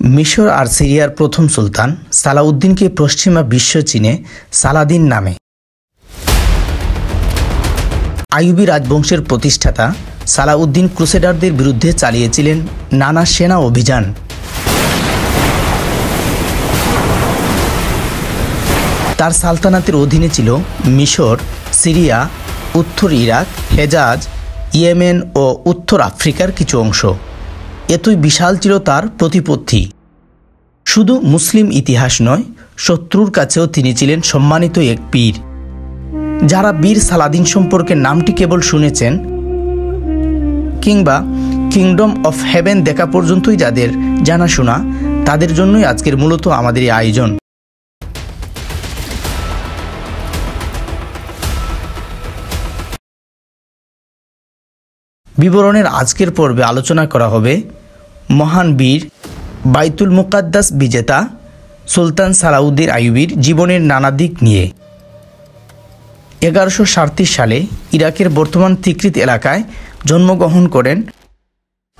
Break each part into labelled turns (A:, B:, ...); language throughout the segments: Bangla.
A: মিশর আর সিরিয়ার প্রথম সুলতান সালাউদ্দিনকে পশ্চিমা বিশ্ব চীনে সালাদিন নামে। আইয়ুবী রাজবংশের প্রতিষ্ঠাতা সালাউদ্দিন ক্রুসেডারদের বিরুদ্ধে চালিয়েছিলেন নানা সেনা অভিযান। তার সালতানাতের অধীনে ছিল মিশর, সিরিয়া, উত্তর ইরাক, হেজাজ, ইয়েমেন ও উত্তর আফ্রিকার কিছু অংশ। এতই বিশাল ছিল তার প্রতিপত্তি। শুধু মুসলিম ইতিহাস নয়, শত্রুর কাছেও তিনি ছিলেন সম্মানিত এক পীর। যারা বীর সালাদিন সম্পর্কে নামটি কেবল শুনেছেন কিংবা কিংডম অফ হেভেন দেখা পর্যন্তই যাদের জানাশোনা, তাদের জন্যই আজকের মূলত আমাদের এই আয়োজন। বিবরণের আজকের পর্বে আলোচনা করা হবে মহান বীর বাইতুল মুকাদ্দাস বিজেতা সুলতান সালাউদ্দিন আইয়ুবীর জীবনের নানা দিক নিয়ে। এগারোশো সালে ইরাকের বর্তমান তিকৃত এলাকায় জন্মগ্রহণ করেন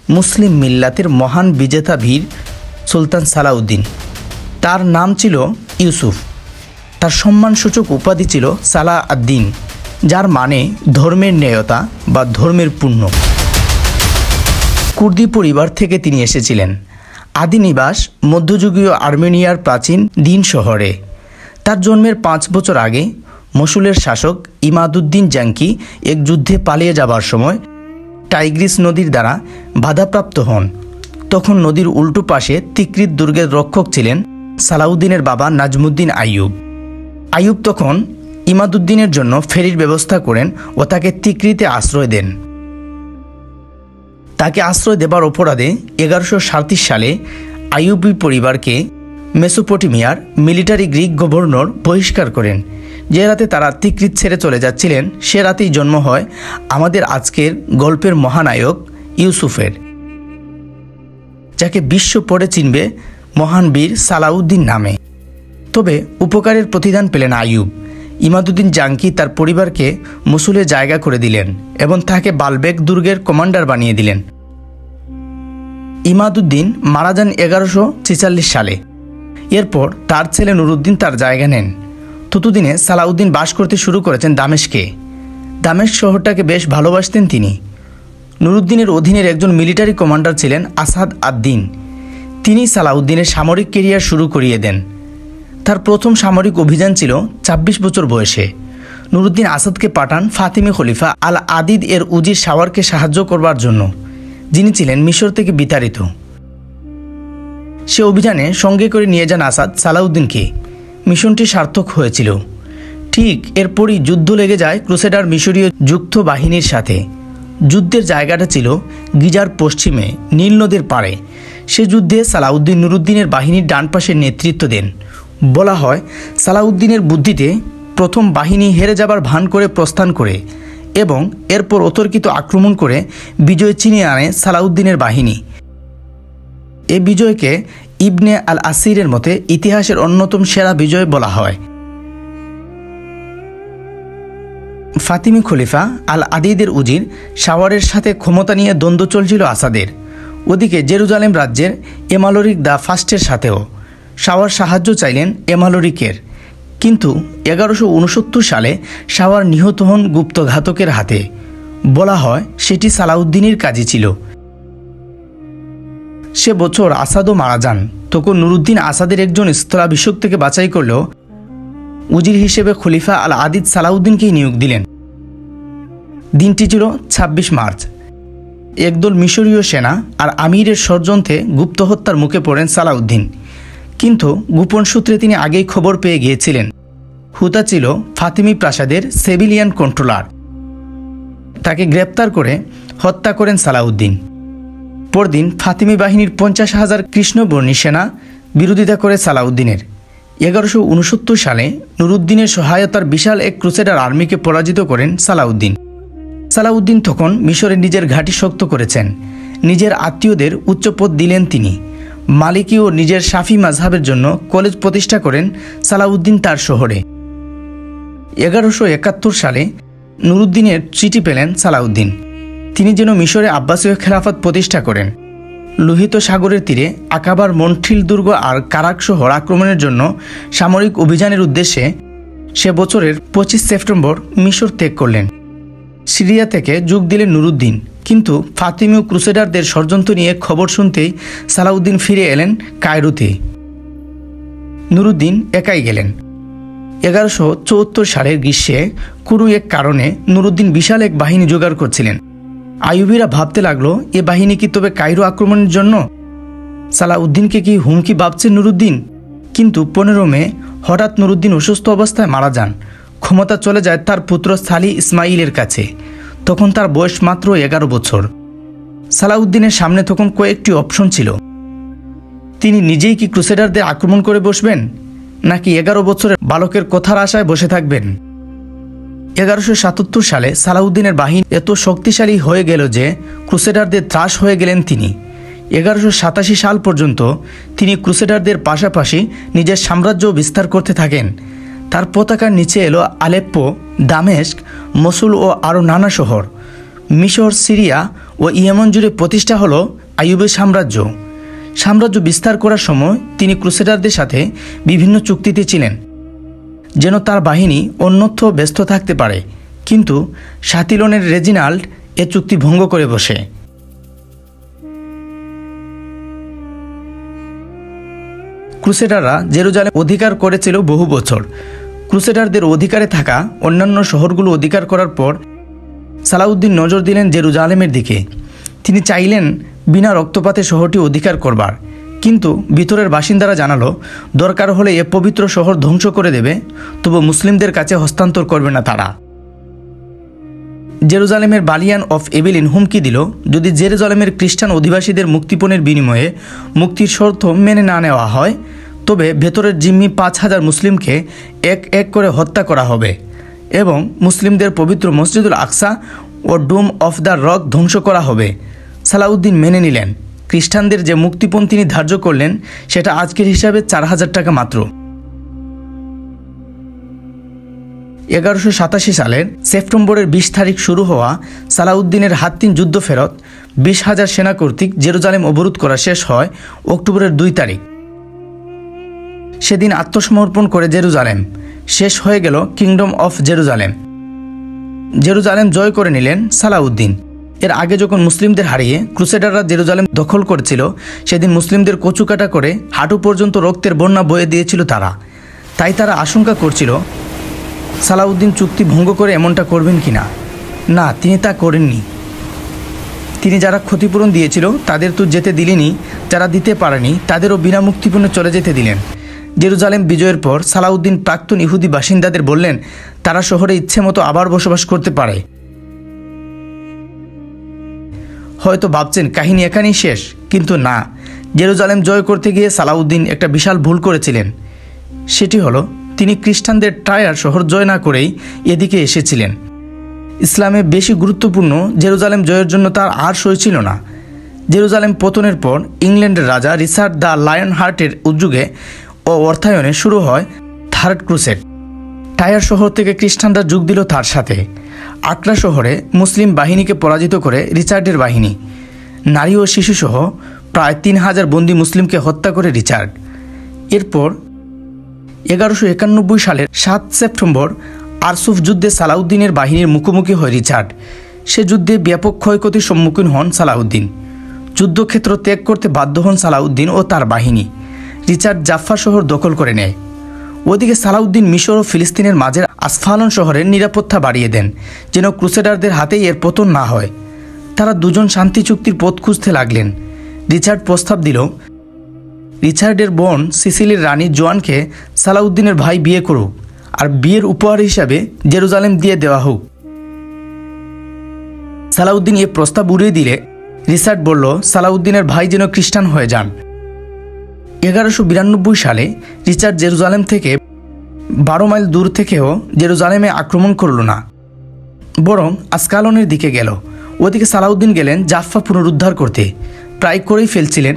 A: মুসলিম মিল্লাতের মহান বিজেতা বীর সুলতান সালাউদ্দিন। তার নাম ছিল ইউসুফ। তার সম্মানসূচক উপাধি ছিল সালা আদ্দিন যার মানে ধর্মের ন্যায়তা বা ধর্মের পুণ্য। কুর্দি পরিবার থেকে তিনি এসেছিলেন। আদি নিবাস মধ্যযুগীয় আর্মেনিয়ার প্রাচীন দিন শহরে। তার জন্মের পাঁচ বছর আগে মসুলের শাসক ইমাদুদ্দিন জাঙ্কি এক যুদ্ধে পালিয়ে যাবার সময় টাইগ্রিস নদীর দ্বারা বাধাপ্রাপ্ত হন। তখন নদীর উল্টো পাশে তিকৃত দুর্গের রক্ষক ছিলেন সালাউদ্দিনের বাবা নাজমুদ্দিন আইয়ুব। আইয়ুব তখন ইমাদুদ্দিনের জন্য ফেরির ব্যবস্থা করেন ও তাকে তিকৃতে আশ্রয় দেন। তাকে আশ্রয় দেবার অপরাধে এগারোশো সালে আইয়ুবি পরিবারকে মেসোপটেমিয়ার মিলিটারি গ্রিক গভর্নর বহিষ্কার করেন। যে রাতে তারা তিকৃত ছেড়ে চলে যাচ্ছিলেন, সে রাতেই জন্ম হয় আমাদের আজকের গল্পের মহানায়ক ইউসুফের। যাকে বিশ্ব পড়ে চিনবে মহান বীর সালাউদ্দিন নামে। তবে উপকারের প্রতিদান পেলেন আইয়ুব। ইমাদুদ্দিন জাঙ্কি তার পরিবারকে মুসুলে জায়গা করে দিলেন এবং তাকে বালবেক দুর্গের কমান্ডার বানিয়ে দিলেন। ইমাদুদ্দিন মারা যান এগারোশো ছেচাল্লিশ সালে। এরপর তার ছেলে নুরুদ্দিন তার জায়গা নেন। ততদিনে সালাউদ্দিন বাস করতে শুরু করেছেন দামেশকে। দামেশ শহরটাকে বেশ ভালোবাসতেন তিনি। নুরুদ্দিনের অধীনের একজন মিলিটারি কমান্ডার ছিলেন আসাদ আদ্দিন। তিনি সালাউদ্দিনের সামরিক কেরিয়ার শুরু করিয়ে দেন। তার প্রথম সামরিক অভিযান ছিল ২৬ বছর বয়সে। নুরুদ্দিন আসাদকে পাঠান ফাতিমি খলিফা আল আদিদ এর উজির সাওয়ারকে সাহায্য করবার জন্য। যিনি ছিলেন মিশর থেকে বিতাড়িত। সে অভিযানে সঙ্গে করে নিয়ে যান আসাদ সালাউদ্দিনকে। মিশনটি সার্থক হয়েছিল। ঠিক এরপরই যুদ্ধ লেগে যায় ক্রুসেডার মিশরীয় যুক্ত বাহিনীর সাথে। যুদ্ধের জায়গাটা ছিল গিজার পশ্চিমে, নীল নদীর পাড়ে। সে যুদ্ধে সালাউদ্দিন নুরুদ্দিনের বাহিনীর ডান পাশের নেতৃত্ব দেন। বলা হয়, সালাউদ্দিনের বুদ্ধিতে প্রথম বাহিনী হেরে যাবার ভান করে প্রস্থান করে এবং এরপর অতর্কিত আক্রমণ করে বিজয় চিনিয়ে আনে সালাউদ্দিনের বাহিনী। এ বিজয়কে ইবনে আল আসিরের মতে ইতিহাসের অন্যতম সেরা বিজয় বলা হয়। ফাতিমি খলিফা আল আদিদের উজির শাওয়ারের সাথে ক্ষমতা নিয়ে দ্বন্দ্ব চলছিল আসাদের। ওদিকে জেরুজালেম রাজ্যের এমালোরিক দা ফার্স্টের সাথেও। শাওয়ার সাহায্য চাইলেন এমালোরিকের কিন্তু এগারোশো উনসত্তর সালে শাওয়ার নিহত হন গুপ্তঘাতকের হাতে। বলা হয় সেটি সালাউদ্দিনের কাজই ছিল। সে বছর আসাদও মারা যান। তখন নুরুদ্দিন আসাদের একজন স্থলাভিষেক থেকে বাছাই করলেও উজির হিসেবে খলিফা আল আদিদ সালাউদ্দিনকেই নিয়োগ দিলেন। দিনটি ছিল ২৬ মার্চ। একদল মিশরীয় সেনা আর আমিরের ষড়যন্ত্রে গুপ্ত হত্যার মুখে পড়েন সালাউদ্দিন। কিন্তু গোপন সূত্রে তিনি আগেই খবর পেয়ে গিয়েছিলেন। হুতা ছিল ফাতিমি প্রাসাদের সেভিলিয়ান কন্ট্রোলার। তাকে গ্রেপ্তার করে হত্যা করেন সালাউদ্দিন। পরদিন ফাতিমি বাহিনীর পঞ্চাশ হাজার কৃষ্ণবর্ণী সেনা বিরোধিতা করে সালাউদ্দিনের। এগারোশো উনসত্তর সালে নুরুদ্দিনের সহায়তার বিশাল এক ক্রুসেডার আর্মিকে পরাজিত করেন সালাউদ্দিন। সালাউদ্দিন তখন মিশরে নিজের ঘাঁটি শক্ত করেছেন। নিজের আত্মীয়দের উচ্চপদ দিলেন তিনি। মালিকি ও নিজের সাফি মাঝহাবের জন্য কলেজ প্রতিষ্ঠা করেন সালাউদ্দিন তার শহরে। এগারোশো একাত্তর সালে নুরুদ্দিনের চিঠি পেলেন সালাউদ্দিন। তিনি যেন মিশরে আব্বাসীয় খেলাফত প্রতিষ্ঠা করেন। লোহিত সাগরের তীরে আকাবার মন্ট্রিল দুর্গ আর কারাক শহর আক্রমণের জন্য সামরিক অভিযানের উদ্দেশ্যে সে বছরের পঁচিশ সেপ্টেম্বর মিশর ত্যাগ করলেন। সিরিয়া থেকে যোগ দিলেন নুরুদ্দিন। কিন্তু ফাতিমীয় ক্রুসেডারদের ষড়যন্ত্র নিয়ে খবর শুনতেই সালাউদ্দিন ফিরে এলেন কায়রুতে। নুরুদ্দিন একাই গেলেন। এগারোশো চুয়াত্তর সালের গ্রীষ্মে কোনো এক কারণে নুরুদ্দিন বিশাল এক বাহিনী জোগাড় করছিলেন। আইয়ুবিরা ভাবতে লাগল, এ বাহিনী কি তবে কায়রো আক্রমণের জন্য? সালাউদ্দিনকে কি হুমকি ভাবছে নুরুদ্দিন? কিন্তু পনেরো মে হঠাৎ নুরুদ্দিন অসুস্থ অবস্থায় মারা যান। ক্ষমতা চলে যায় তার পুত্র সালি ইসমাইলের কাছে। তখন তার বয়স মাত্র এগারো বছর। সালাউদ্দিনের সামনে তখন কয়েকটি অপশন ছিল। তিনি নিজেই কি ক্রুসেডারদের আক্রমণ করে বসবেন, নাকি এগারো বছরের বালকের কথার আশায় বসে থাকবেন? এগারোশো সাতাত্তর সালে সালাউদ্দিনের বাহিনী এত শক্তিশালী হয়ে গেল যে ক্রুসেডারদের ত্রাস হয়ে গেলেন তিনি। এগারোশো সাতাশি সাল পর্যন্ত তিনি ক্রুসেডারদের পাশাপাশি নিজের সাম্রাজ্য বিস্তার করতে থাকেন। তার পতাকার নিচে এলো আলেপ্পো, দামেস্ক, মসুল ও আরও নানা শহর। মিশর, সিরিয়া ও ইয়েমন জুড়ে প্রতিষ্ঠা হলো আইয়ুবের সাম্রাজ্য। সাম্রাজ্য বিস্তার করার সময় তিনি ক্রুসেডারদের সাথে বিভিন্ন চুক্তিতে ছিলেন, যেন তার বাহিনী অন্যত্র ব্যস্ত থাকতে পারে। কিন্তু সাতিলনের রেজিনাল্ড এ চুক্তি ভঙ্গ করে বসে। ক্রুসেডাররা জেরুজালেম অধিকার করেছিল বহু বছর। ক্রুসেডারদের অধিকারে থাকা অন্যান্য শহরগুলো অধিকার করার পর সালাউদ্দিন নজর দিলেন জেরুজালেমের দিকে। তিনি চাইলেন বিনা রক্তপাতে শহরটি অধিকার করবার। কিন্তু ভিতরের বাসিন্দারা জানালো, দরকার হলে এ পবিত্র শহর ধ্বংস করে দেবে, তবু মুসলিমদের কাছে হস্তান্তর করবে না তারা। জেরুজালেমের বালিয়ান অফ এবেলিন হুমকি দিল, যদি জেরুজালেমের খ্রিস্টান অধিবাসীদের মুক্তিপণের বিনিময়ে মুক্তির শর্ত মেনে না নেওয়া হয় তবে ভেতরের জিম্মি পাঁচ হাজার মুসলিমকে এক এক করে হত্যা করা হবে এবং মুসলিমদের পবিত্র মসজিদুল আকসা ও ডুম অফ দ্য রক ধ্বংস করা হবে। সালাউদ্দিন মেনে নিলেন। খ্রিস্টানদের যে মুক্তিপণ তিনি ধার্য করলেন, সেটা আজকের হিসাবে চার হাজার টাকা মাত্র। এগারোশো সাতাশি সালের সেপ্টেম্বরের বিশ তারিখ শুরু হওয়া সালাউদ্দিনের হাত্তিন যুদ্ধ ফেরত বিশ হাজার সেনা কর্তৃক জেরুজালেম অবরোধ করা শেষ হয় অক্টোবরের দুই তারিখ। সেদিন আত্মসমর্পণ করে জেরুজালেম। শেষ হয়ে গেল কিংডম অফ জেরুজালেম। জেরুজালেম জয় করে নিলেন সালাউদ্দিন। এর আগে যখন মুসলিমদের হারিয়ে ক্রুসেডাররা জেরুজালেম দখল করেছিল, সেদিন মুসলিমদের কচুকাটা করে হাঁটু পর্যন্ত রক্তের বন্যা বয়ে দিয়েছিল তারা। তাই তারা আশঙ্কা করছিল, সালাউদ্দিন চুক্তি ভঙ্গ করে এমনটা করবেন কি না না তিনি তা করেননি। তিনি যারা ক্ষতিপূরণ দিয়েছিল, তাদের তো যেতে দিলেনি, যারা দিতে পারেনি, তাদেরও বিনা মুক্তিপূর্ণে চলে যেতে দিলেন। জেরুজালেম বিজয়ের পর সালাউদ্দিন প্রাক্তন ইহুদি বাসিন্দাদের বললেন, তারা শহরে ইচ্ছে মতো আবার বসবাস করতে পারে। হয়তো ভাবছেন, কাহিনী এখানেই শেষ, কিন্তু না। জেরুজালেম জয় করতে গিয়ে সালাউদ্দিন একটা বিশাল ভুল করেছিলেন। সেটি হলো, তিনি খ্রিস্টানদের টায়ার শহর জয় না করেই এদিকে এসেছিলেন। ইসলামে বেশি গুরুত্বপূর্ণ জেরুজালেম জয়ের জন্য তার আর সই ছিল না। জেরুজালেম পতনের পর ইংল্যান্ডের রাজা রিচার্ড দ্য লায়ন হার্টের উদ্যোগে ও অর্থায়নে শুরু হয় থার্ড ক্রুসেড। টায়ার শহর থেকে খ্রিস্টানরা যোগ দিল তার সাথে। আকরা শহরে মুসলিম বাহিনীকে পরাজিত করে রিচার্ডের বাহিনী। নারী ও শিশুসহ প্রায় তিন হাজার বন্দি মুসলিমকে হত্যা করে রিচার্ড। এরপর এগারোশো একানব্বই সালের সাত সেপ্টেম্বর আরসুফ যুদ্ধে সালাউদ্দিনের বাহিনীর মুখোমুখি হয় রিচার্ড। সে যুদ্ধে ব্যাপক ক্ষয়ক্ষতির সম্মুখীন হন সালাউদ্দিন। যুদ্ধক্ষেত্র ত্যাগ করতে বাধ্য হন সালাউদ্দিন ও তার বাহিনী। রিচার্ড জাফা শহর দখল করে নেয়। ওদিকে সালাউদ্দিন মিশর ও ফিলিস্তিনের মাঝের আসফালন শহরের নিরাপত্তা বাড়িয়ে দেন, যেন ক্রুসেডারদের হাতেই এর পতন না হয়। তারা দুজন শান্তি চুক্তির পথ খুঁজতে লাগলেন। রিচার্ড প্রস্তাব দিল, রিচার্ডের বোন সিসিলির রানী জোয়ানকে সালাউদ্দিনের ভাই বিয়ে করুক, আর বিয়ের উপহার হিসাবে জেরুজালেম দিয়ে দেওয়া হোক। সালাউদ্দিন এ প্রস্তাব উড়িয়ে দিলে, রিচার্ড বলল, সালাউদ্দিনের ভাই যেন খ্রিস্টান হয়ে যান। এগারোশো বিরানব্বই সালে রিচার্ড জেরুজালেম থেকে বারো মাইল দূর থেকেও জেরুজালেমে আক্রমণ করল না, বরং আসকালনের দিকে গেল। ওদিকে সালাউদ্দিন গেলেন জাফা পুনরুদ্ধার করতে, প্রায় করেই ফেলছিলেন।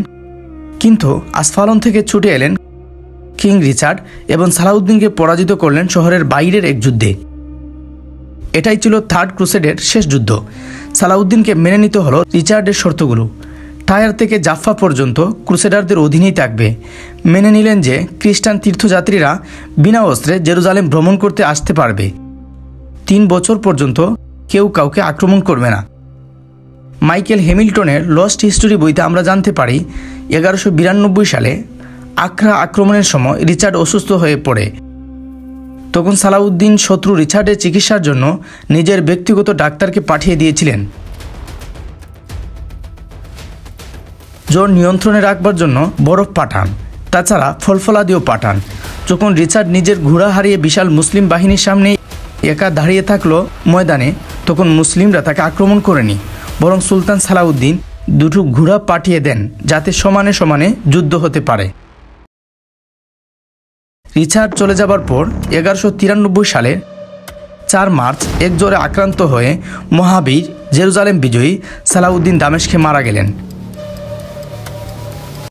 A: কিন্তু আসফালন থেকে ছুটে এলেন কিং রিচার্ড এবং সালাউদ্দিনকে পরাজিত করলেন শহরের বাইরের এক যুদ্ধে। এটাই ছিল থার্ড ক্রুসেডের শেষ যুদ্ধ। সালাউদ্দিনকে মেনে নিতে হলো রিচার্ডের শর্তগুলো। টায়ার থেকে জাফা পর্যন্ত ক্রুসেডারদের অধীনেই থাকবে। মেনে নিলেন যে খ্রিস্টান তীর্থযাত্রীরা বিনা অস্ত্রে জেরুজালেম ভ্রমণ করতে আসতে পারবে। তিন বছর পর্যন্ত কেউ কাউকে আক্রমণ করবে না। মাইকেল হ্যামিল্টনের লস্ট হিস্টোরি বইতে আমরা জানতে পারি, এগারোশো বিরানব্বই সালে আক্রা আক্রমণের সময় রিচার্ড অসুস্থ হয়ে পড়ে। তখন সালাউদ্দিন শত্রু রিচার্ডের চিকিৎসার জন্য নিজের ব্যক্তিগত ডাক্তারকে পাঠিয়ে দিয়েছিলেন। জ্বর নিয়ন্ত্রণে রাখবার জন্য বরফ পাঠান, তাছাড়া ফলফলাদিও পাঠান। যখন রিচার্ড নিজের ঘোড়া হারিয়ে বিশাল মুসলিম বাহিনীর সামনে একা দাঁড়িয়ে থাকল ময়দানে, তখন মুসলিমরা তাকে আক্রমণ করেনি, বরং সুলতান সালাউদ্দিন দুটো ঘোড়া পাঠিয়ে দেন যাতে সমানে সমানে যুদ্ধ হতে পারে। রিচার্ড চলে যাবার পর এগারোশো তিরানব্বই সালের চার মার্চ এক আক্রান্ত হয়ে মহাবীর জেরুজালেম বিজয়ী সালাউদ্দিন দামেশকে মারা গেলেন।